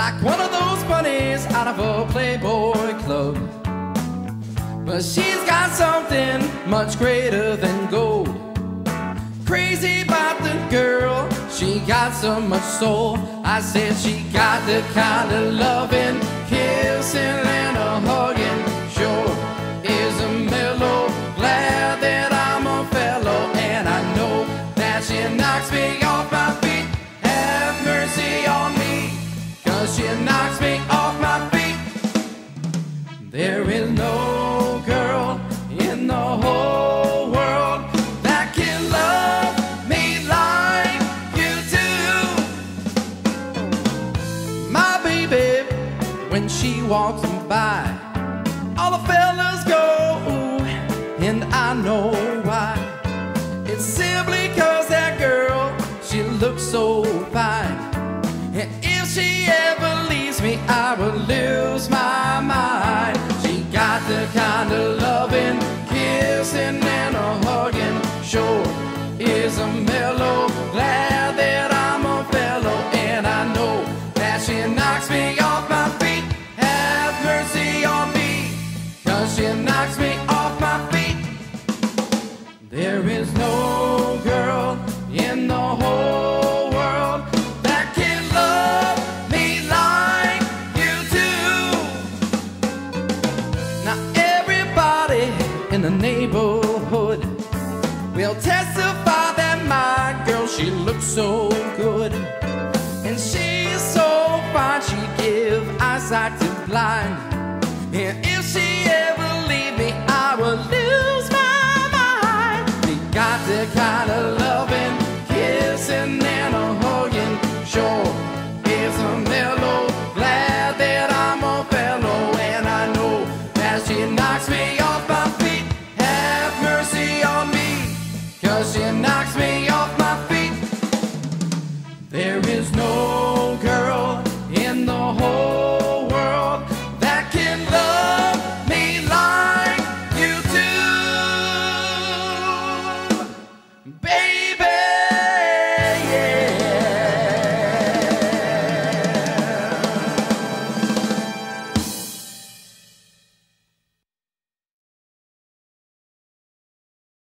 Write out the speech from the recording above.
like one of those bunnies out of a Playboy club. But she's got something much greater than gold. Crazy about the girl, she got so much soul. I said she got the kind of loving, kissing, and a hugging. Sure is a mellow, glad that I'm a fellow, and I know that she knocks me off my feet. She walks by, all the fellas go, and I know why. It's simply cause that girl, she looks so fine. And if she ever leaves me, I will lose my mind. She got the kind of loving, kissing, and a hugging. Sure is a mellow, she knocks me off my feet. There is no girl in the whole world that can love me like you do. Now everybody in the neighborhood will testify that my girl she looks so good, and she's so fine she give eyesight to blind. And kind of loving, kissing, and a hugging. Sure, it's a mellow, glad that I'm a fellow, and I know that she knocks me off my feet. Have mercy on me, cause she knocks